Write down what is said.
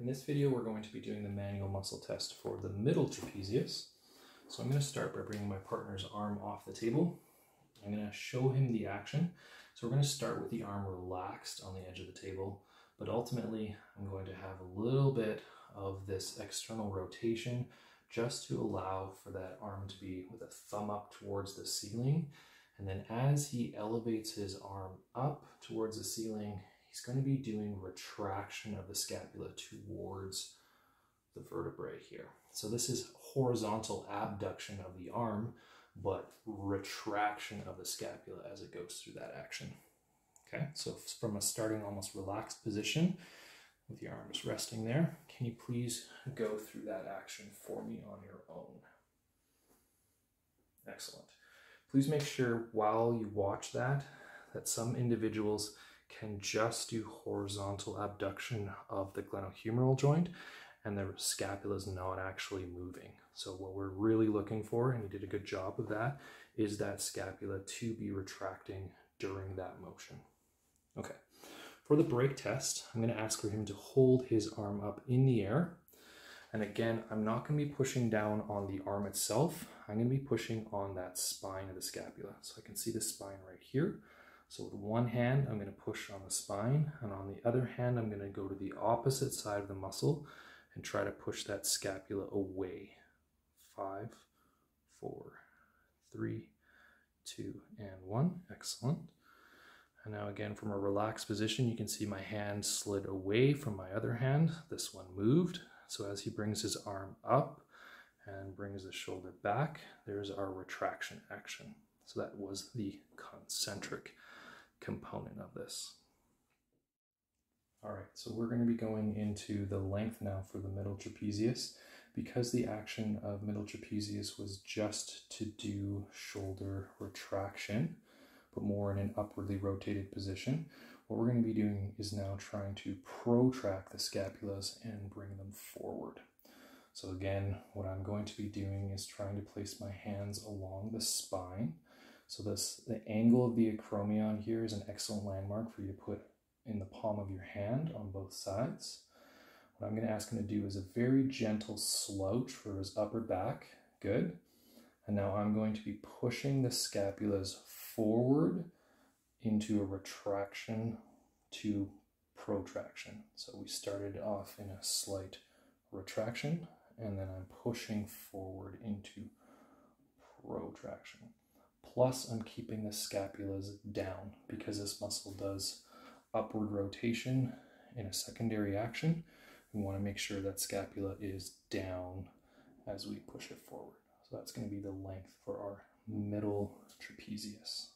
In this video, we're going to be doing the manual muscle test for the middle trapezius. So I'm going to start by bringing my partner's arm off the table. I'm going to show him the action. So we're going to start with the arm relaxed on the edge of the table, but ultimately I'm going to have a little bit of this external rotation just to allow for that arm to be with a thumb up towards the ceiling. And then as he elevates his arm up towards the ceiling, he's going to be doing retraction of the scapula towards the vertebrae here. So this is horizontal abduction of the arm, but retraction of the scapula as it goes through that action. Okay, so from a starting almost relaxed position, with your arms resting there, can you please go through that action for me on your own? Excellent. Please make sure while you watch that, that some individuals can just do horizontal abduction of the glenohumeral joint and the scapula is not actually moving. So what we're really looking for, and you did a good job of that, is that scapula to be retracting during that motion. Okay, for the break test, I'm gonna ask for him to hold his arm up in the air. And again, I'm not gonna be pushing down on the arm itself. I'm gonna be pushing on that spine of the scapula. So I can see the spine right here. So with one hand, I'm going to push on the spine, and on the other hand, I'm going to go to the opposite side of the muscle and try to push that scapula away. Five, four, three, two, and one. Excellent. And now again, from a relaxed position, you can see my hand slid away from my other hand. This one moved. So as he brings his arm up and brings the shoulder back, there's our retraction action. So that was the concentric component of this. All right, so we're going to be going into the length now for the middle trapezius. Because the action of middle trapezius was just to do shoulder retraction, but more in an upwardly rotated position, what we're going to be doing is now trying to protract the scapulas and bring them forward. So again, what I'm going to be doing is trying to place my hands along the spine, so this the angle of the acromion here is an excellent landmark for you to put in the palm of your hand on both sides. What I'm going to ask him to do is a very gentle slouch for his upper back. Good. And now I'm going to be pushing the scapulas forward into a retraction to protraction. So we started off in a slight retraction and then I'm pushing forward into protraction. Plus I'm keeping the scapulas down because this muscle does upward rotation in a secondary action. We want to make sure that scapula is down as we push it forward. So that's going to be the length for our middle trapezius.